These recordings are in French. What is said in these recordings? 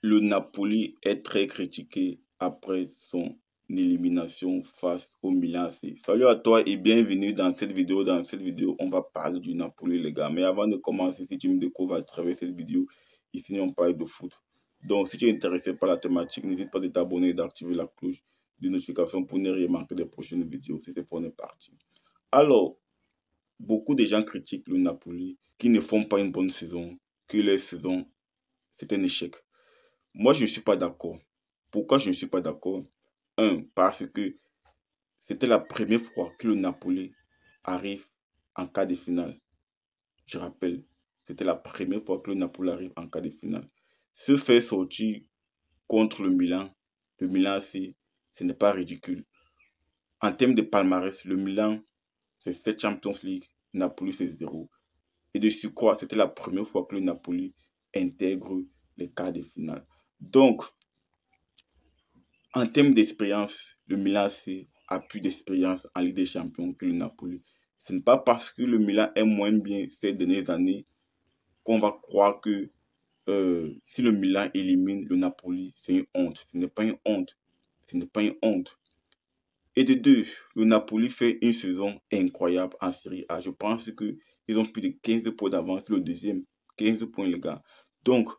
le Napoli est très critiqué après son élimination face au Milan AC. Salut à toi et bienvenue dans cette vidéo. Dans cette vidéo, on va parler du Napoli, les gars. Mais avant de commencer, si tu me découvres à travers cette vidéo, ici, on parle de foot. Donc, si tu es intéressé par la thématique, n'hésite pas de t'abonner et d'activer la cloche de notification pour ne rien manquer des prochaines vidéos. C'est pour, on est parti. Alors, beaucoup de gens critiquent le Napoli, qui ne font pas une bonne saison, que leur saison, c'est un échec. Moi, je ne suis pas d'accord. Pourquoi je ne suis pas d'accord? Un, parce que c'était la première fois que le Napoli arrive en quart de finale. Je rappelle, c'était la première fois que le Napoli arrive en quart de finale. Se faire sortir contre le Milan, le Milan, ce n'est pas ridicule. En termes de palmarès, le Milan, c'est 7 Champions League, Napoli, c'est 0. Et de quoi c'était la première fois que le Napoli intègre les quarts de finale. Donc, en termes d'expérience, le Milan a plus d'expérience en Ligue des Champions que le Napoli. Ce n'est pas parce que le Milan est moins bien ces dernières années qu'on va croire que euh, si le Milan élimine le Napoli, c'est une honte. Ce n'est pas une honte. Ce n'est pas une honte. Et de deux, le Napoli fait une saison incroyable en Série A. Je pense qu'ils ont plus de 15 points d'avance le deuxième. 15 points, les gars. Donc,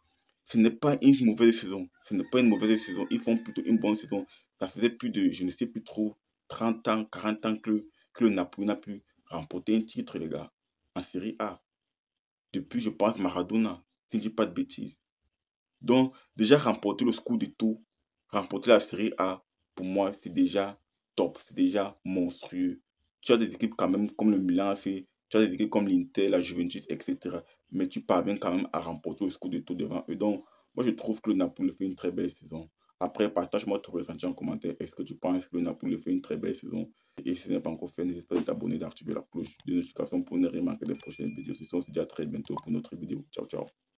ce n'est pas une mauvaise saison. Ce n'est pas une mauvaise saison. Ils font plutôt une bonne saison. Ça faisait plus de, je ne sais plus trop, 30 ans, 40 ans que, que le Napoli n'a pu remporter un titre, les gars, en Série A. Depuis, je pense, Maradona, si je ne dis pas de bêtises. Donc, déjà remporter le Scudetto, remporter la Série A, pour moi, c'est déjà top, c'est déjà monstrueux. Tu as des équipes quand même comme le Milan, tu as des équipes comme l'Inter, la Juventus, etc mais tu parviens quand même à remporter le Scudetto devant eux. Donc, moi, je trouve que le Napoli fait une très belle saison. Après, partage-moi ton ressenti en commentaire. Est-ce que tu penses que le Napoli fait une très belle saison? Et si ce n'est pas encore fait, n'hésite pas à t'abonner, d'activer la cloche de notification pour ne rien manquer des prochaines vidéos. on se dit à très bientôt pour notre vidéo. Ciao, ciao.